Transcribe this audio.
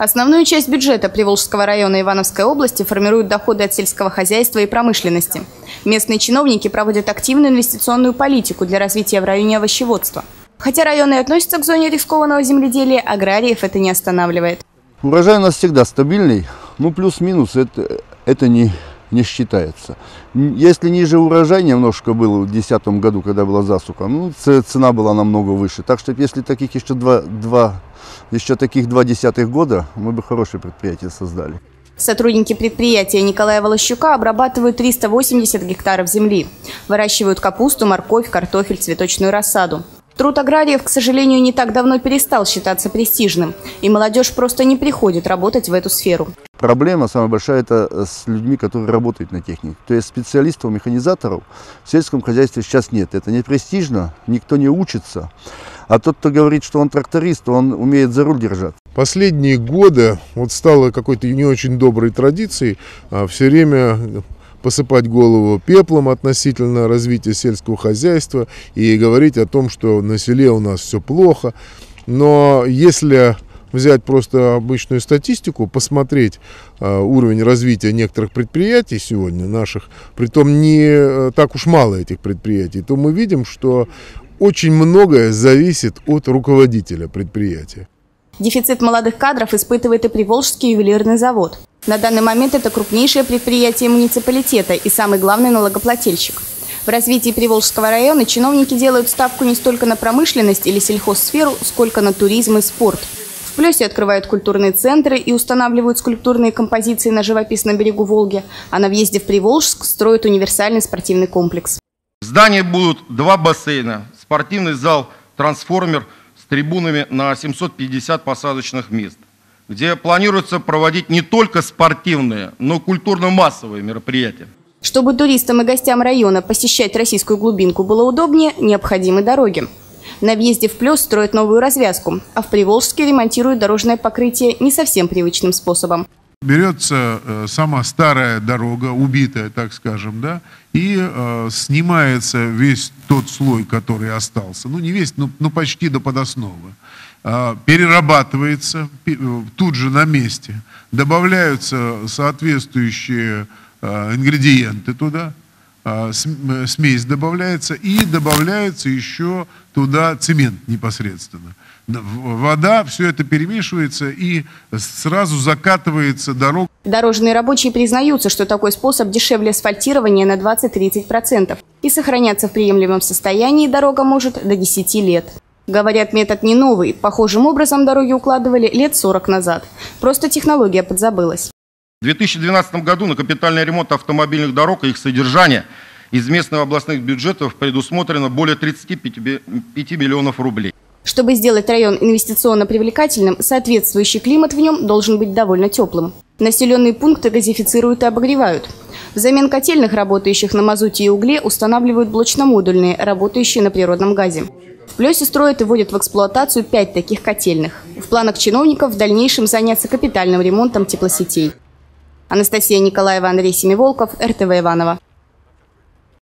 Основную часть бюджета Приволжского района Ивановской области формируют доходы от сельского хозяйства и промышленности. Местные чиновники проводят активную инвестиционную политику для развития в районе овощеводства. Хотя районы относятся к зоне рискованного земледелия, аграриев это не останавливает. Урожай у нас всегда стабильный, ну плюс-минус это, это не, не считается. Если ниже урожай немножко был в 2010 году, когда была засуха, ну цена была намного выше. Так что если таких еще два, два еще таких два десятых года, мы бы хорошее предприятие создали. Сотрудники предприятия Николая Волощука обрабатывают 380 гектаров земли. Выращивают капусту, морковь, картофель, цветочную рассаду. Труд аграриев, к сожалению, не так давно перестал считаться престижным. И молодежь просто не приходит работать в эту сферу. Проблема самая большая это с людьми, которые работают на технике. То есть специалистов, механизаторов в сельском хозяйстве сейчас нет. Это не престижно, никто не учится. А тот, кто говорит, что он тракторист, он умеет за руль держать. Последние годы вот стало какой-то не очень доброй традицией а, все время посыпать голову пеплом относительно развития сельского хозяйства и говорить о том, что на селе у нас все плохо. Но если взять просто обычную статистику, посмотреть э, уровень развития некоторых предприятий сегодня наших, притом не э, так уж мало этих предприятий, то мы видим, что очень многое зависит от руководителя предприятия. Дефицит молодых кадров испытывает и Приволжский ювелирный завод. На данный момент это крупнейшее предприятие муниципалитета и самый главный налогоплательщик. В развитии Приволжского района чиновники делают ставку не столько на промышленность или сельхозсферу, сколько на туризм и спорт. В Плесе открывают культурные центры и устанавливают скульптурные композиции на живописном берегу Волги, а на въезде в Приволжск строят универсальный спортивный комплекс. В здании будут два бассейна, спортивный зал «Трансформер» с трибунами на 750 посадочных мест, где планируется проводить не только спортивные, но и культурно-массовые мероприятия. Чтобы туристам и гостям района посещать российскую глубинку было удобнее, необходимы дороги. На въезде в Плес строят новую развязку, а в Приволжске ремонтируют дорожное покрытие не совсем привычным способом. Берется э, сама старая дорога, убитая, так скажем, да, и э, снимается весь тот слой, который остался. Ну, не весь, но, но почти до подосновы. Э, перерабатывается э, тут же на месте. Добавляются соответствующие э, ингредиенты туда. Э, смесь добавляется. И добавляется еще туда цемент непосредственно вода, все это перемешивается и сразу закатывается дорога. Дорожные рабочие признаются, что такой способ дешевле асфальтирования на 20-30%. И сохраняться в приемлемом состоянии дорога может до 10 лет. Говорят, метод не новый. Похожим образом дороги укладывали лет 40 назад. Просто технология подзабылась. В 2012 году на капитальный ремонт автомобильных дорог и их содержание из местных областных бюджетов предусмотрено более 35 миллионов рублей. Чтобы сделать район инвестиционно привлекательным, соответствующий климат в нем должен быть довольно теплым. Населенные пункты газифицируют и обогревают. Взамен котельных, работающих на мазуте и угле, устанавливают блочно-модульные, работающие на природном газе. В Плесе строят и вводят в эксплуатацию пять таких котельных. В планах чиновников в дальнейшем заняться капитальным ремонтом теплосетей. Анастасия Николаева, Андрей Семиволков, РТВ Иванова.